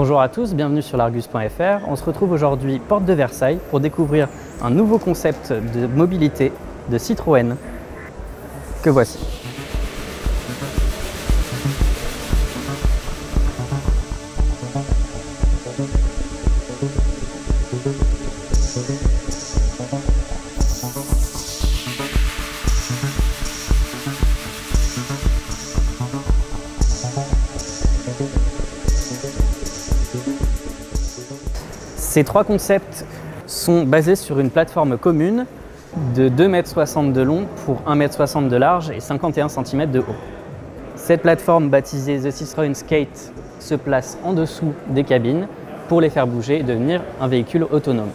Bonjour à tous, bienvenue sur l'Argus.fr. On se retrouve aujourd'hui porte de Versailles pour découvrir un nouveau concept de mobilité de Citroën que voici. Ces trois concepts sont basés sur une plateforme commune de 2,60 m de long pour 1,60 m de large et 51 cm de haut. Cette plateforme baptisée The Citroën Skate se place en dessous des cabines pour les faire bouger et devenir un véhicule autonome.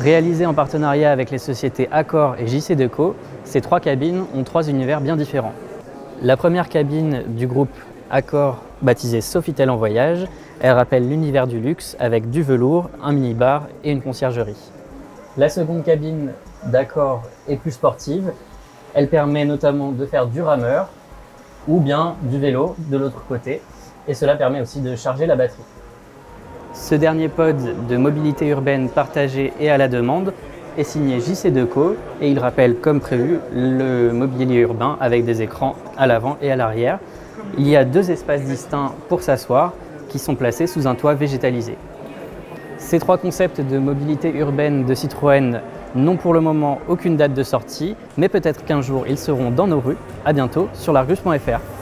Réalisé en partenariat avec les sociétés Accor et JC Deco, ces trois cabines ont trois univers bien différents. La première cabine du groupe Accor, baptisée Sofitel en voyage, elle rappelle l'univers du luxe avec du velours, un minibar et une conciergerie. La seconde cabine d'Accor est plus sportive. Elle permet notamment de faire du rameur ou bien du vélo de l'autre côté et cela permet aussi de charger la batterie. Ce dernier pod de mobilité urbaine partagée et à la demande est signé JC Deco et il rappelle comme prévu le mobilier urbain avec des écrans à l'avant et à l'arrière. Il y a deux espaces distincts pour s'asseoir qui sont placés sous un toit végétalisé. Ces trois concepts de mobilité urbaine de Citroën n'ont pour le moment aucune date de sortie, mais peut-être qu'un jour ils seront dans nos rues. A bientôt sur l'argus.fr.